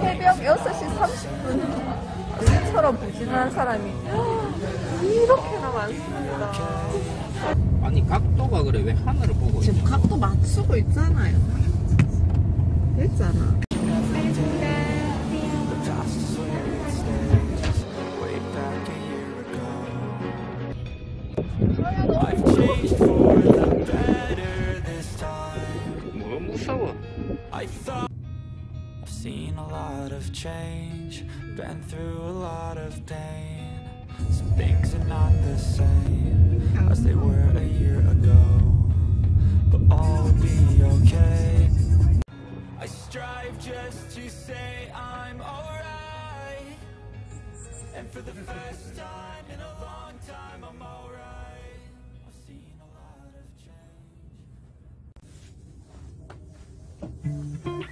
새벽 6시 30분 우리처럼 부지런한 사람이 이렇게나 많습니다. 아니 각도가 그래 왜 하늘을 보고 있어? 지금 각도 맞추고 있잖아요. 됐잖아. 뭐 무서워 seen a lot of change, been through a lot of pain. Some things are not the same as they were a year ago, but will be okay. I strive just to say I'm alright, and for the first time in a long time, I'm alright. I've seen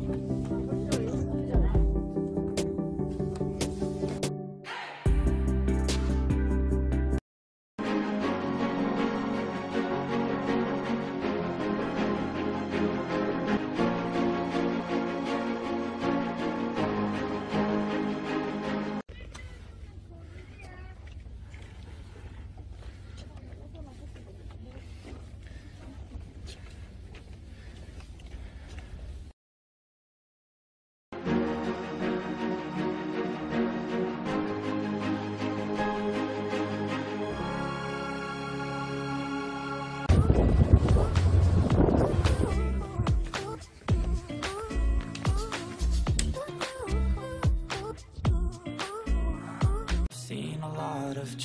Seen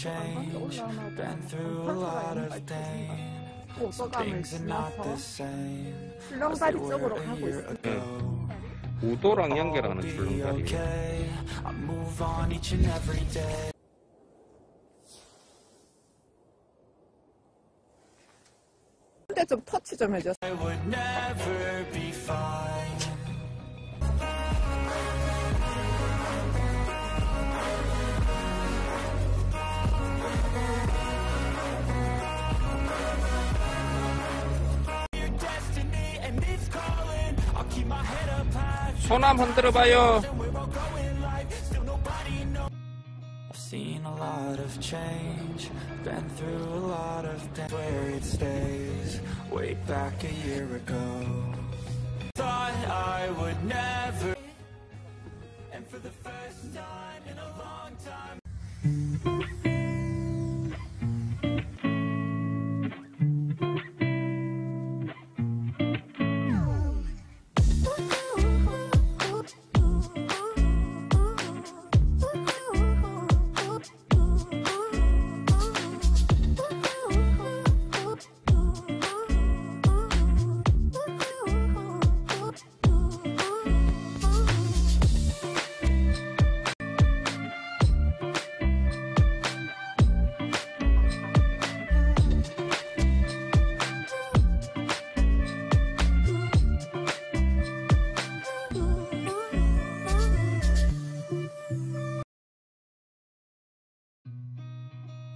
change. Been through a lot of pain. Some things are not the same as they were a year ago. 우도랑 연결하는 줄눈다리 근데 좀 터치 좀 해줘. high. 손 한번 흔들어 봐요 Where I'll go in life, still nobody knows. I've seen a lot of change, been through a lot of pain. Where it stays, way back a year ago. Thought I would never. And for the first time in a long time.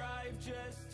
I strive just